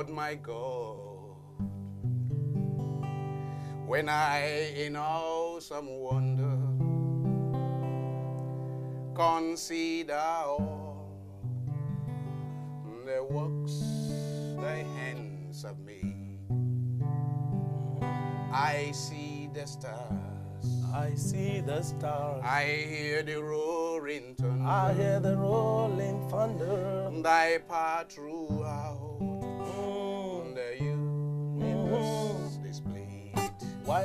Lord my God, when I in awesome wonder consider all the works thy hands have made, I see the stars. I see the stars. I hear the roaring thunder. I hear the rolling thunder. Thy path throughout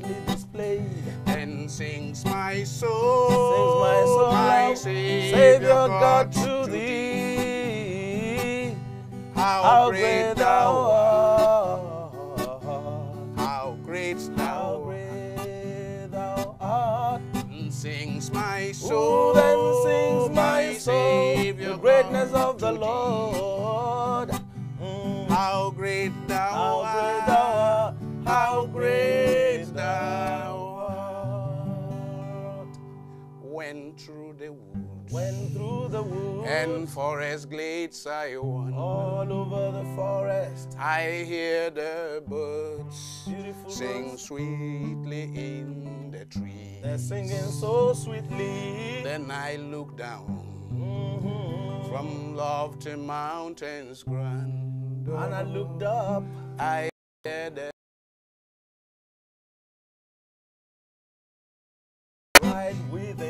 widely displayed. Then sings my soul, Sings my soul, my Savior, Savior God, God, to thee. How, How great great thou art! How great thou art! great thou art. Then Sings my So soul, then sings my soul Savior the greatness God, of the. Lord. Mm. How great Went through the woods and forest glades I wander. all over the forest. I hear the birds Beautiful sing birds. sweetly in the trees. They're singing so sweetly. Then I look down Mhm. from lofty mountains grand. And I looked up. I hear the right within me.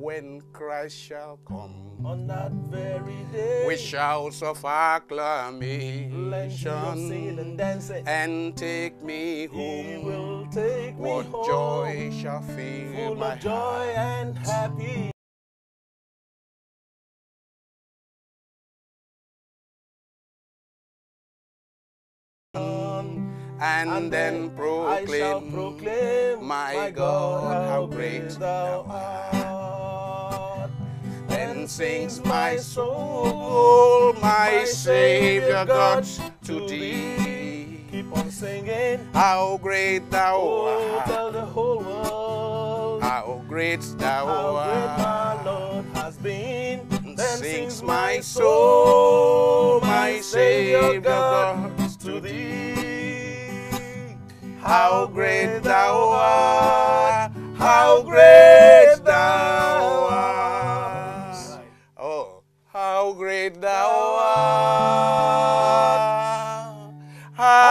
When Christ shall come On that very day, with shouts of plenty of singing acclamation and and take me He home. will take me What home. joy shall fill full my of joy heart. and happy. and, then I shall proclaim, proclaim, my God, how great thou art. Sings my soul, my Savior God, to thee. Keep on singing. How great thou Oh, art, tell the whole world how great thou art! how great my art. Lord has been. Then Sings my soul, my Savior God, to thee. How great thou art, Ah.